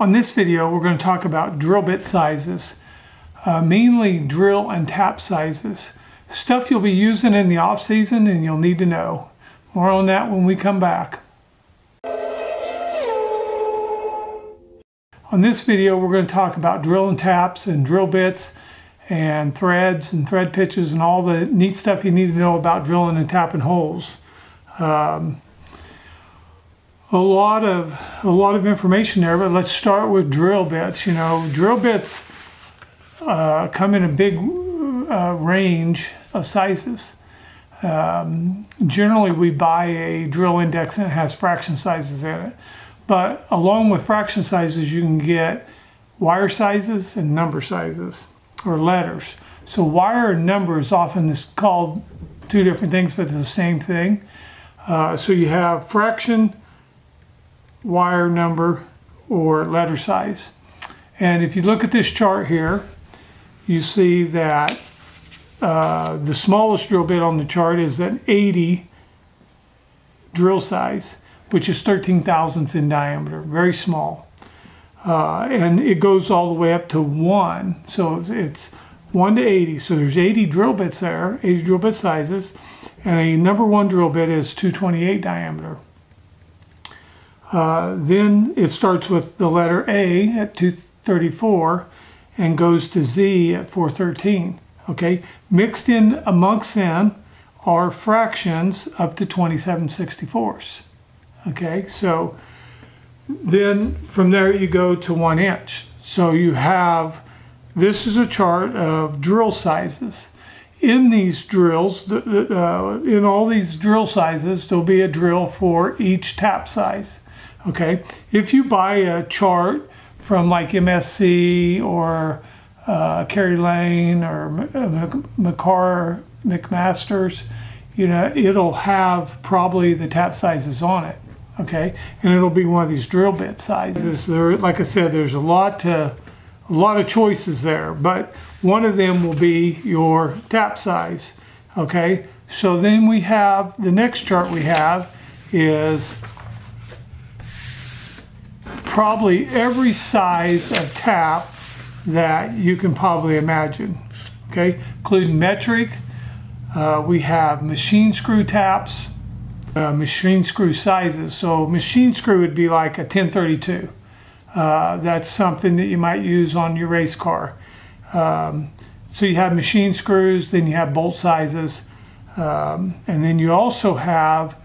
On this video, we're going to talk about drill bit sizes, uh, mainly drill and tap sizes. Stuff you'll be using in the off season and you'll need to know. More on that when we come back. On this video, we're going to talk about drill and taps and drill bits and threads and thread pitches and all the neat stuff you need to know about drilling and tapping holes. Um, a lot of a lot of information there, but let's start with drill bits. You know, drill bits uh, come in a big uh, range of sizes. Um, generally, we buy a drill index and it has fraction sizes in it. But along with fraction sizes, you can get wire sizes and number sizes or letters. So wire and number is often called two different things, but it's the same thing. Uh, so you have fraction wire number or letter size. And if you look at this chart here, you see that uh, the smallest drill bit on the chart is an 80 drill size, which is 13 thousandths in diameter, very small. Uh, and it goes all the way up to one. So it's one to 80. So there's 80 drill bits there, 80 drill bit sizes. And a number one drill bit is 228 diameter. Uh, then it starts with the letter A at 234 and goes to Z at 413. Okay, mixed in amongst them are fractions up to 27 64ths. Okay, so then from there you go to one inch. So you have, this is a chart of drill sizes. In these drills, uh, in all these drill sizes, there'll be a drill for each tap size. Okay, if you buy a chart from like MSC or uh, Kerry Lane or McCar McMasters, you know, it'll have probably the tap sizes on it. Okay, and it'll be one of these drill bit sizes. There, like I said, there's a lot to a lot of choices there, but one of them will be your tap size. Okay, so then we have the next chart we have is probably every size of tap that you can probably imagine. Okay, including metric. Uh, we have machine screw taps, uh, machine screw sizes. So machine screw would be like a 1032. Uh, that's something that you might use on your race car. Um, so you have machine screws, then you have bolt sizes, um, and then you also have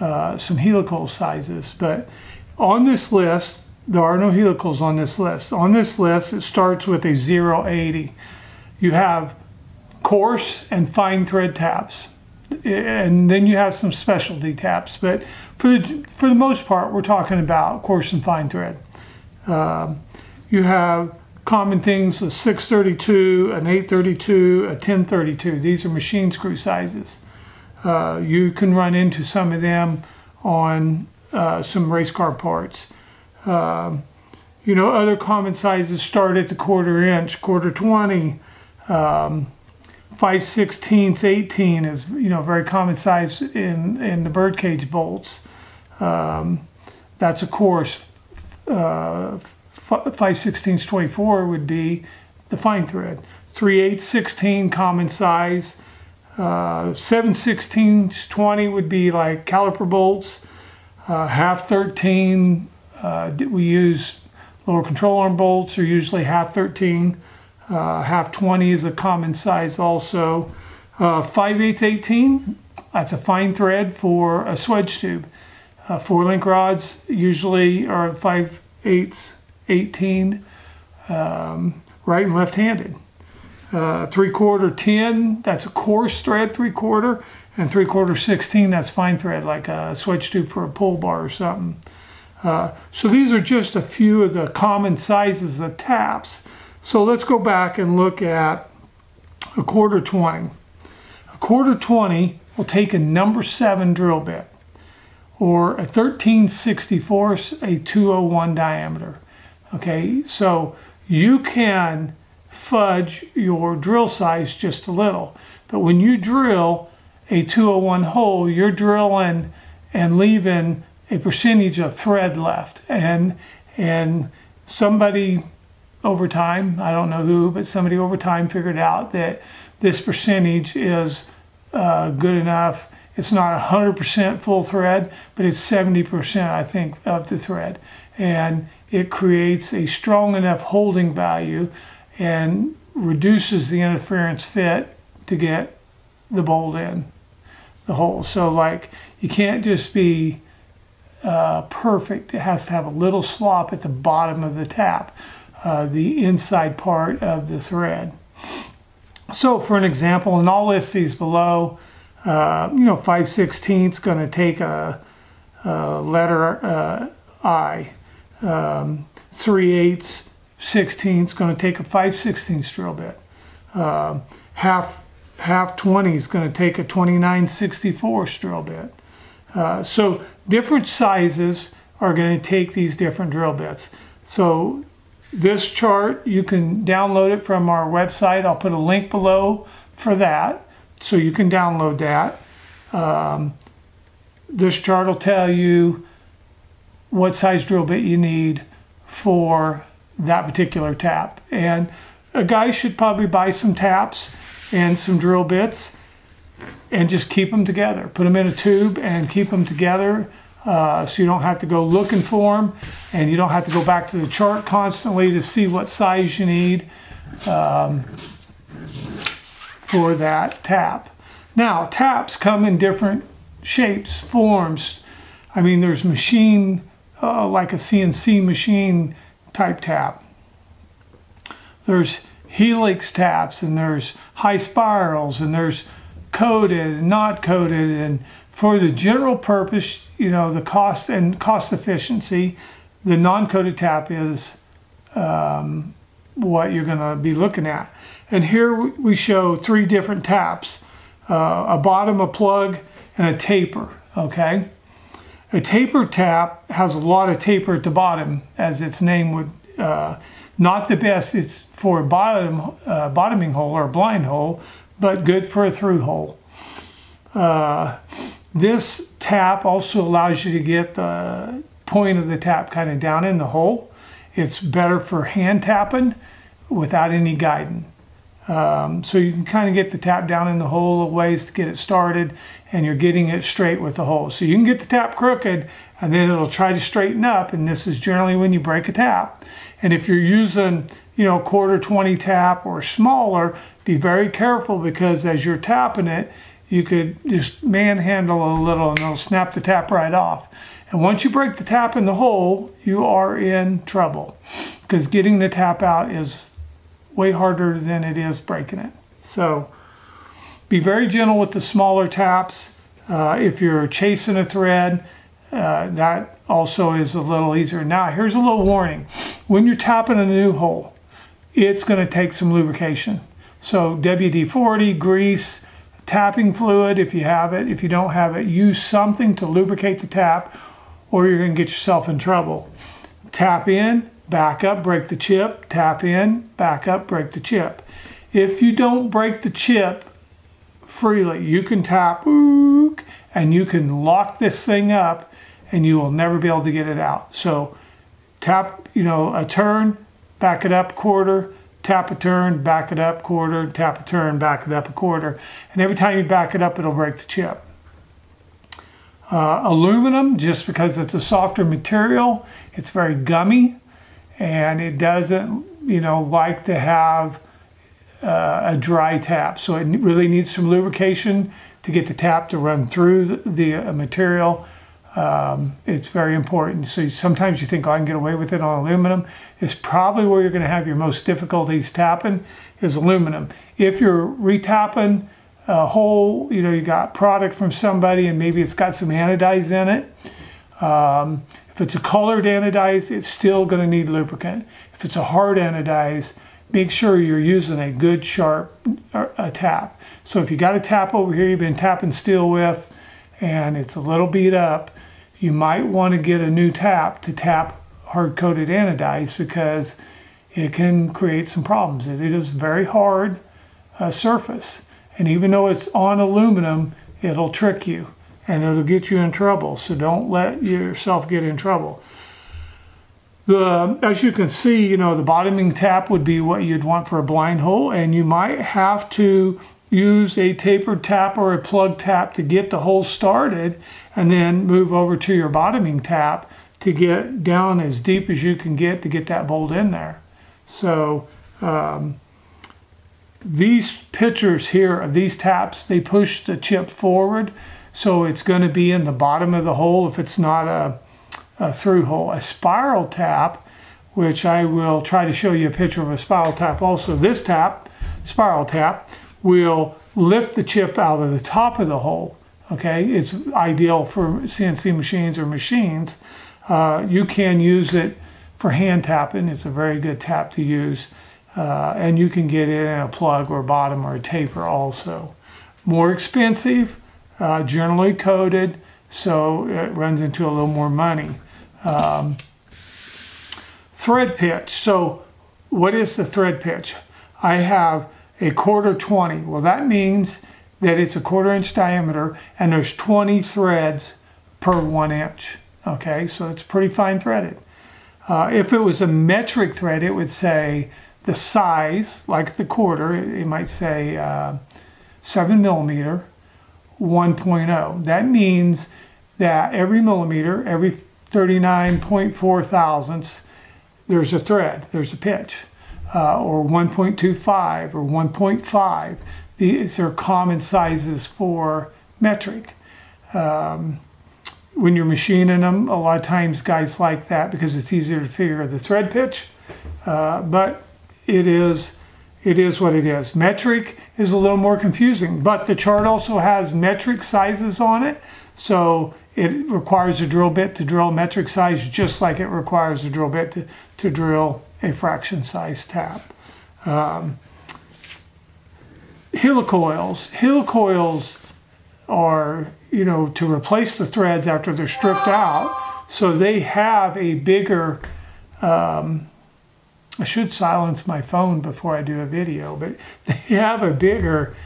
uh, some helical sizes. But on this list, there are no helicals on this list. On this list, it starts with a 080. You have coarse and fine thread taps. And then you have some specialty taps. But for the, for the most part, we're talking about coarse and fine thread. Um, you have common things, a 632, an 832, a 1032. These are machine screw sizes. Uh, you can run into some of them on uh, some race car parts. Um, you know, other common sizes start at the quarter inch, quarter 20, um, 5 16ths, 18 is, you know, very common size in, in the birdcage bolts. Um, that's of course, uh, 5 16ths, 24 would be the fine thread. 3 8 16 common size. Uh, 7 16ths, 20 would be like caliper bolts. Uh, half 13 uh, we use lower control arm bolts are usually half 13. Uh, half 20 is a common size also. Uh, 5 8 18, that's a fine thread for a swedge tube. Uh, four link rods usually are 5 8 18, um, right and left handed. Uh, three quarter 10, that's a coarse thread, three quarter, and three quarter 16, that's fine thread, like a swedge tube for a pull bar or something. Uh, so these are just a few of the common sizes of taps. So let's go back and look at a quarter 20. A quarter 20 will take a number 7 drill bit or a 1364 a 201 diameter. Okay, so you can fudge your drill size just a little. But when you drill a 201 hole, you're drilling and leaving a percentage of thread left. And, and somebody over time, I don't know who, but somebody over time figured out that this percentage is uh, good enough. It's not 100% full thread, but it's 70%, I think, of the thread. And it creates a strong enough holding value and reduces the interference fit to get the bolt in the hole. So like you can't just be uh, perfect. It has to have a little slop at the bottom of the tap, uh, the inside part of the thread. So for an example, and I'll list these below, uh, you know, 5 16 is going to take a, a letter uh, I. Um, 3 8 16 is going to take a 5 16 drill bit. Um, half half 20 is going to take a 2964 drill bit. Uh, so different sizes are going to take these different drill bits. So this chart, you can download it from our website. I'll put a link below for that, so you can download that. Um, this chart will tell you what size drill bit you need for that particular tap. And a guy should probably buy some taps and some drill bits and just keep them together. Put them in a tube and keep them together uh, so you don't have to go looking for them and you don't have to go back to the chart constantly to see what size you need um, for that tap. Now, taps come in different shapes, forms. I mean, there's machine, uh, like a CNC machine type tap. There's helix taps and there's high spirals and there's coated and not coated and for the general purpose you know the cost and cost efficiency the non-coated tap is um, what you're going to be looking at. And here we show three different taps uh, a bottom a plug and a taper okay? A taper tap has a lot of taper at the bottom as its name would uh, not the best, it's for a bottom, uh, bottoming hole or a blind hole, but good for a through hole. Uh, this tap also allows you to get the point of the tap kind of down in the hole. It's better for hand tapping without any guiding. Um, so you can kind of get the tap down in the hole of ways to get it started and you're getting it straight with the hole. So you can get the tap crooked and then it'll try to straighten up and this is generally when you break a tap. And if you're using, you know, quarter 20 tap or smaller, be very careful because as you're tapping it, you could just manhandle a little and it'll snap the tap right off. And once you break the tap in the hole, you are in trouble because getting the tap out is way harder than it is breaking it. So be very gentle with the smaller taps. Uh, if you're chasing a thread, uh, that also is a little easier. Now, here's a little warning. When you're tapping a new hole, it's going to take some lubrication. So WD-40, grease, tapping fluid if you have it. If you don't have it, use something to lubricate the tap or you're going to get yourself in trouble. Tap in, back up, break the chip, tap in, back up, break the chip. If you don't break the chip freely, you can tap and you can lock this thing up and you will never be able to get it out. So tap, you know, a turn, back it up quarter, tap a turn, back it up quarter, tap a turn, back it up a quarter. And every time you back it up, it'll break the chip. Uh, aluminum, just because it's a softer material, it's very gummy and it doesn't, you know, like to have uh, a dry tap. So it really needs some lubrication to get the tap to run through the, the uh, material um, it's very important. So sometimes you think, oh, I can get away with it on aluminum. It's probably where you're going to have your most difficulties tapping is aluminum. If you're retapping a hole, you know, you got product from somebody and maybe it's got some anodize in it. Um, if it's a colored anodize, it's still going to need lubricant. If it's a hard anodize, make sure you're using a good sharp uh, a tap. So if you got a tap over here you've been tapping steel with and it's a little beat up, you might want to get a new tap to tap hard-coated anodize because it can create some problems. It is very hard uh, surface. And even though it's on aluminum, it'll trick you and it'll get you in trouble. So don't let yourself get in trouble. The, as you can see, you know, the bottoming tap would be what you'd want for a blind hole, and you might have to use a tapered tap or a plug tap to get the hole started, and then move over to your bottoming tap to get down as deep as you can get to get that bolt in there. So um, these pictures here of these taps, they push the chip forward, so it's going to be in the bottom of the hole if it's not a a through hole. A spiral tap, which I will try to show you a picture of a spiral tap also. This tap, spiral tap, will lift the chip out of the top of the hole. Okay, it's ideal for CNC machines or machines. Uh, you can use it for hand tapping. It's a very good tap to use. Uh, and you can get it in a plug or bottom or a taper also. More expensive, uh, generally coated, so it runs into a little more money. Um, thread pitch. So what is the thread pitch? I have a quarter 20. Well, that means that it's a quarter inch diameter and there's 20 threads per one inch. Okay, so it's pretty fine threaded. Uh, if it was a metric thread, it would say the size, like the quarter, it, it might say uh, 7 millimeter, 1.0. That means that every millimeter, every 39.4 thousandths, there's a thread, there's a pitch, uh, or 1.25 or 1.5. These are common sizes for metric. Um, when you're machining them, a lot of times guys like that because it's easier to figure the thread pitch, uh, but it is it is what it is. Metric is a little more confusing, but the chart also has metric sizes on it. So it requires a drill bit to drill metric size just like it requires a drill bit to, to drill a fraction size tap. Um, helicoils. Helicoils are, you know, to replace the threads after they're stripped out. So they have a bigger, um, I should silence my phone before I do a video, but they have a bigger,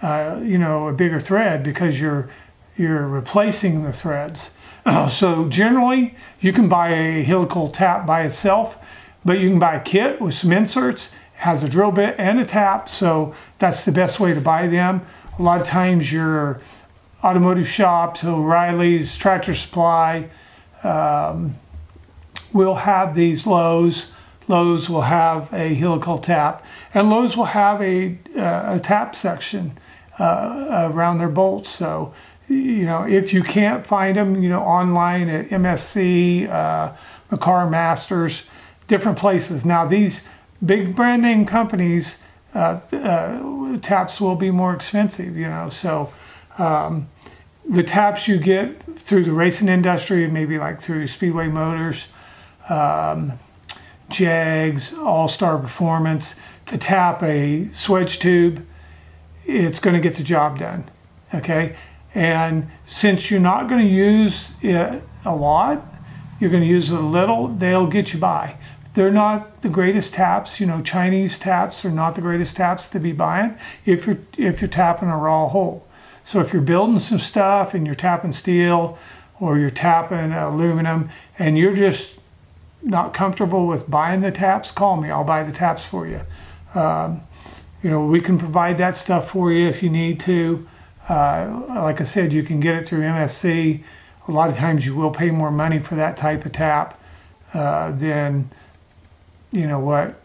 uh, you know, a bigger thread because you're you're replacing the threads. Uh, so generally, you can buy a helical tap by itself, but you can buy a kit with some inserts, has a drill bit and a tap, so that's the best way to buy them. A lot of times your automotive shops, O'Reilly's, Tractor Supply, um, will have these Lowe's. Lowe's will have a helical tap, and Lowe's will have a, uh, a tap section uh, around their bolts. So you know, if you can't find them, you know, online at MSC, uh, Makar Masters, different places. Now, these big brand name companies, uh, uh, taps will be more expensive, you know. So, um, the taps you get through the racing industry, maybe like through Speedway Motors, um, Jegs, Allstar Performance, to tap a swedge tube, it's going to get the job done. Okay, and since you're not going to use it a lot, you're going to use it a little, they'll get you by. They're not the greatest taps, you know, Chinese taps are not the greatest taps to be buying if you're, if you're tapping a raw hole. So if you're building some stuff and you're tapping steel or you're tapping aluminum and you're just not comfortable with buying the taps, call me. I'll buy the taps for you. Um, you know, we can provide that stuff for you if you need to. Uh, like I said, you can get it through MSC. A lot of times you will pay more money for that type of tap uh, than, you know, what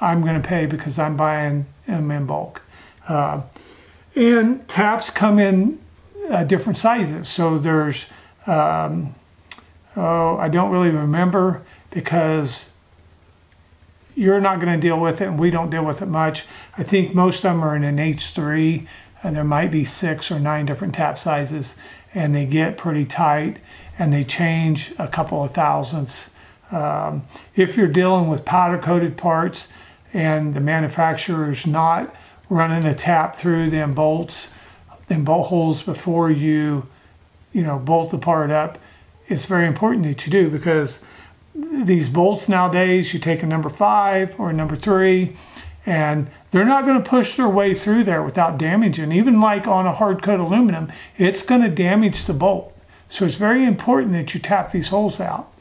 I'm going to pay because I'm buying them in bulk. Uh, and taps come in uh, different sizes. So there's, um, oh, I don't really remember because you're not going to deal with it and we don't deal with it much. I think most of them are in an H3 and there might be six or nine different tap sizes and they get pretty tight and they change a couple of thousandths. Um, if you're dealing with powder coated parts and the manufacturer is not running a tap through them bolts, them bolt holes before you, you know, bolt the part up, it's very important that you do because these bolts nowadays, you take a number five or a number three, and they're not going to push their way through there without damaging. Even like on a hard coat aluminum, it's going to damage the bolt. So it's very important that you tap these holes out.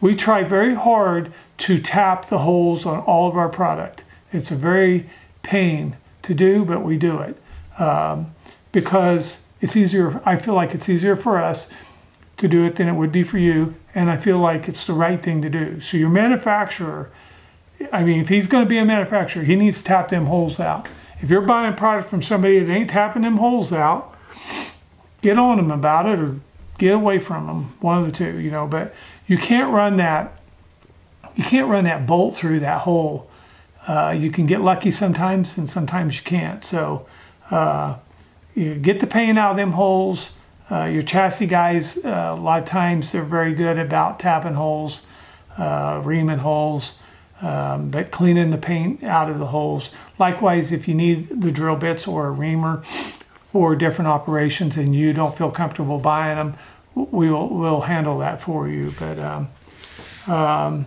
We try very hard to tap the holes on all of our product. It's a very pain to do, but we do it um, because it's easier. I feel like it's easier for us to do it than it would be for you, and I feel like it's the right thing to do. So your manufacturer, I mean, if he's going to be a manufacturer, he needs to tap them holes out. If you're buying a product from somebody that ain't tapping them holes out, get on them about it or get away from them. One of the two, you know. But you can't run that. You can't run that bolt through that hole. Uh, you can get lucky sometimes, and sometimes you can't. So uh, you get the paint out of them holes. Uh, your chassis guys, uh, a lot of times they're very good about tapping holes, uh, reaming holes, um, but cleaning the paint out of the holes. Likewise, if you need the drill bits or a reamer for different operations and you don't feel comfortable buying them, we'll, we'll handle that for you. But um, um,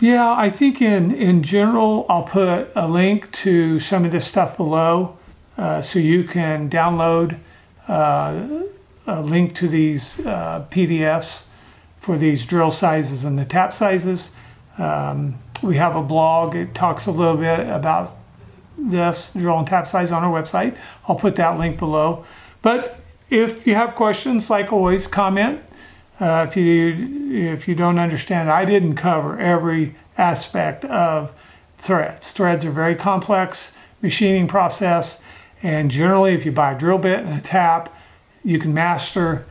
yeah, I think in, in general, I'll put a link to some of this stuff below uh, so you can download uh, a link to these uh, PDFs for these drill sizes and the tap sizes. Um, we have a blog. It talks a little bit about this drill and tap size on our website. I'll put that link below. But if you have questions, like always, comment. Uh, if you if you don't understand, I didn't cover every aspect of threads. Threads are very complex machining process, and generally, if you buy a drill bit and a tap, you can master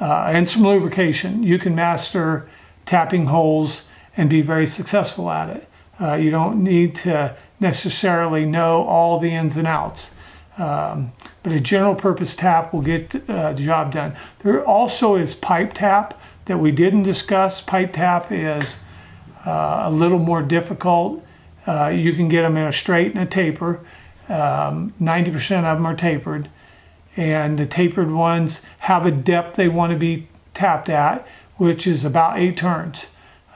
uh, and some lubrication. You can master tapping holes and be very successful at it. Uh, you don't need to necessarily know all the ins and outs. Um, but a general purpose tap will get uh, the job done. There also is pipe tap that we didn't discuss. Pipe tap is uh, a little more difficult. Uh, you can get them in a straight and a taper. 90% um, of them are tapered. And the tapered ones have a depth they want to be tapped at, which is about eight turns.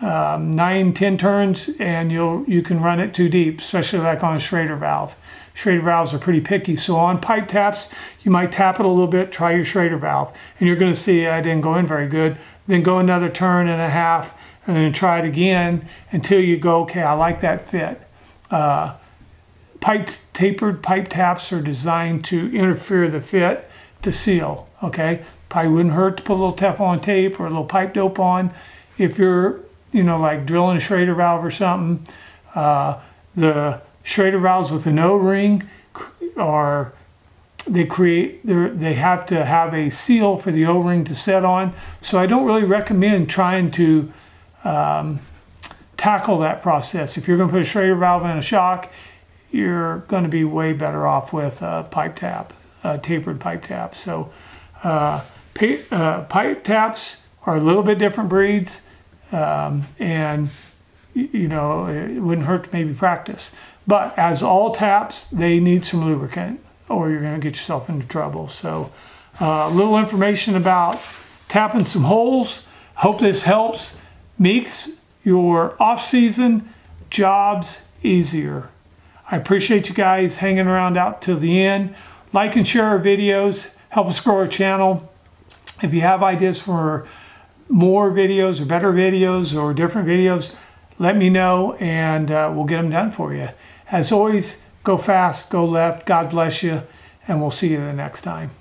Um, nine, ten turns, and you'll you can run it too deep, especially like on a Schrader valve. Schrader valves are pretty picky. So on pipe taps, you might tap it a little bit, try your Schrader valve, and you're going to see I didn't go in very good. Then go another turn and a half, and then try it again until you go, okay, I like that fit. Uh, pipe tapered pipe taps are designed to interfere the fit to seal. Okay, probably wouldn't hurt to put a little Teflon tape or a little pipe dope on. If you're, you know, like drilling a Schrader valve or something, uh, the Schrader valves with an O-ring are they create they have to have a seal for the O-ring to set on. So I don't really recommend trying to um, tackle that process. If you're going to put a Schrader valve in a shock, you're going to be way better off with a pipe tap, a tapered pipe tap. So uh, uh, pipe taps are a little bit different breeds, um, and you know it wouldn't hurt to maybe practice. But as all taps, they need some lubricant or you're going to get yourself into trouble. So uh, a uh, little information about tapping some holes. Hope this helps. Makes your off-season jobs easier. I appreciate you guys hanging around out till the end. Like and share our videos. Help us grow our channel. If you have ideas for more videos or better videos or different videos, let me know and uh, we'll get them done for you. As always, go fast, go left. God bless you, and we'll see you the next time.